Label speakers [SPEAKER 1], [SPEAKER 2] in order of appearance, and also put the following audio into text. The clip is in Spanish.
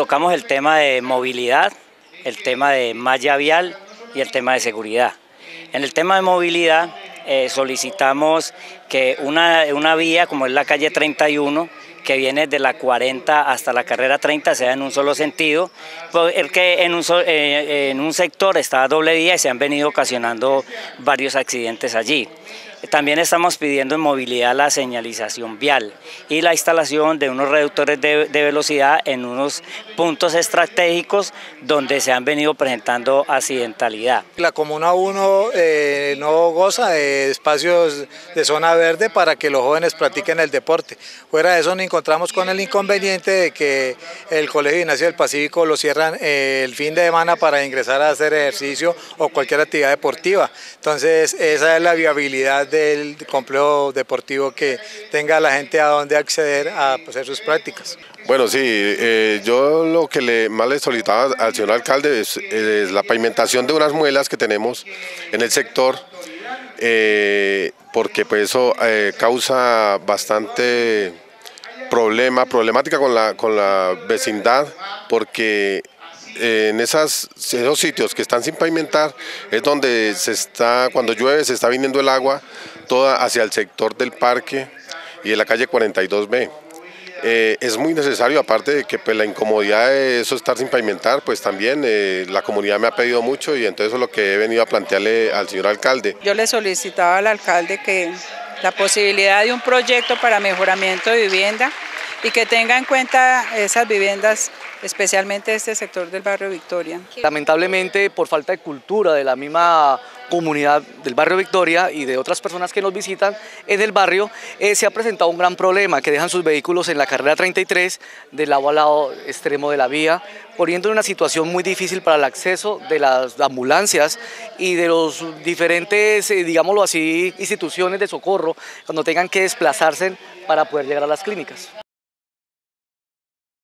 [SPEAKER 1] tocamos el tema de movilidad, el tema de malla vial y el tema de seguridad. En el tema de movilidad eh, solicitamos que una, una vía como es la calle 31 que viene de la 40 hasta la carrera 30 sea en un solo sentido, porque en un, eh, en un sector está doble vía y se han venido ocasionando varios accidentes allí. También estamos pidiendo en movilidad la señalización vial y la instalación de unos reductores de, velocidad en unos puntos estratégicos donde se han venido presentando accidentalidad.
[SPEAKER 2] La Comuna 1 eh, no goza de espacios de zona verde para que los jóvenes practiquen el deporte. Fuera de eso nos encontramos con el inconveniente de que el Colegio Ignacio del Pacífico lo cierran eh, el fin de semana para ingresar a hacer ejercicio o cualquier actividad deportiva. Entonces esa es la viabilidad del complejo deportivo que tenga la gente a donde acceder a hacer sus prácticas.
[SPEAKER 3] Bueno, sí, eh, yo lo que le, más le solicitaba al señor alcalde es, la pavimentación de unas muelas que tenemos en el sector, eh, porque pues eso eh, causa bastante problema, problemática con la, con la vecindad, porque en esos sitios que están sin pavimentar es donde se está, cuando llueve se está viniendo el agua toda hacia el sector del parque y de la calle 42B. Eh, es muy necesario, aparte de que pues, la incomodidad de eso estar sin pavimentar, pues también eh, la comunidad me ha pedido mucho y entonces es lo que he venido a plantearle al señor alcalde.
[SPEAKER 4] Yo le solicitaba al alcalde que la posibilidad de un proyecto para mejoramiento de vivienda y que tenga en cuenta esas viviendas especialmente este sector del barrio Victoria.
[SPEAKER 5] Lamentablemente, por falta de cultura de la misma comunidad del barrio Victoria y de otras personas que nos visitan en el barrio, eh, se ha presentado un gran problema, que dejan sus vehículos en la carrera 33, del lado a lado extremo de la vía, poniendo en una situación muy difícil para el acceso de las ambulancias y de los diferentes, eh, digámoslo así, instituciones de socorro, cuando tengan que desplazarse para poder llegar a las clínicas.